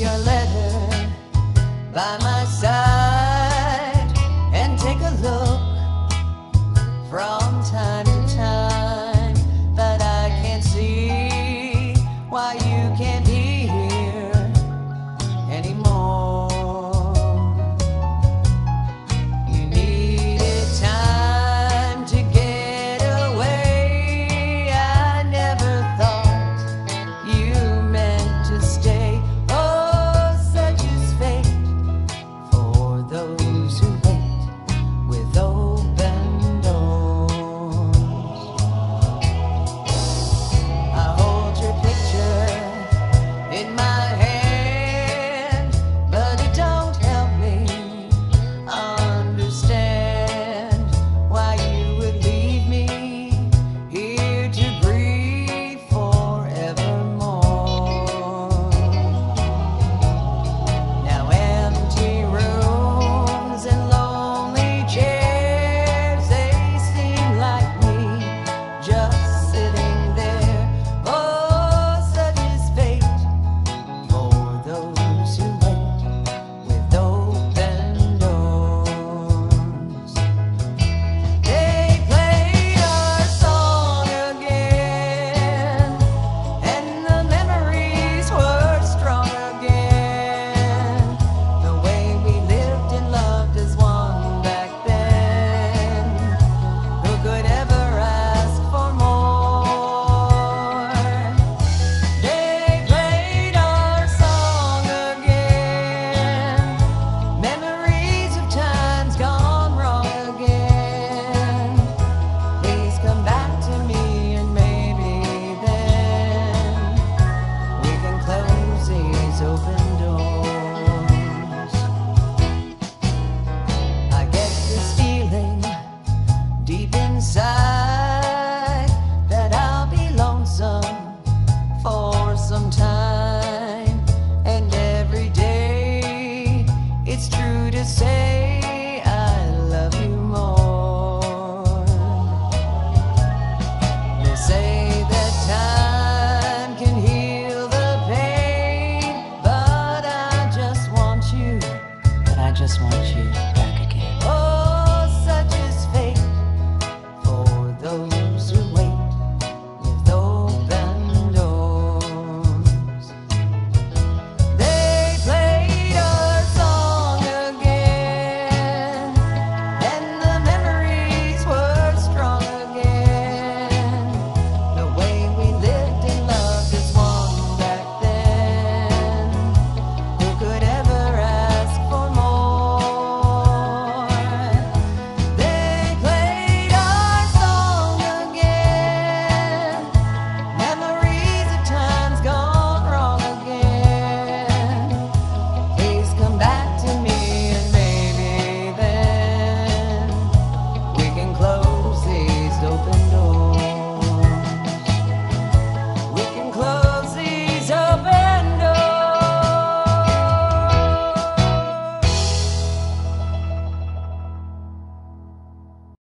your letter by my side and take a look from time to time, but I can't see why you. it's true to say I love you more. They say that time can heal the pain, but I just want you, but I just want you back.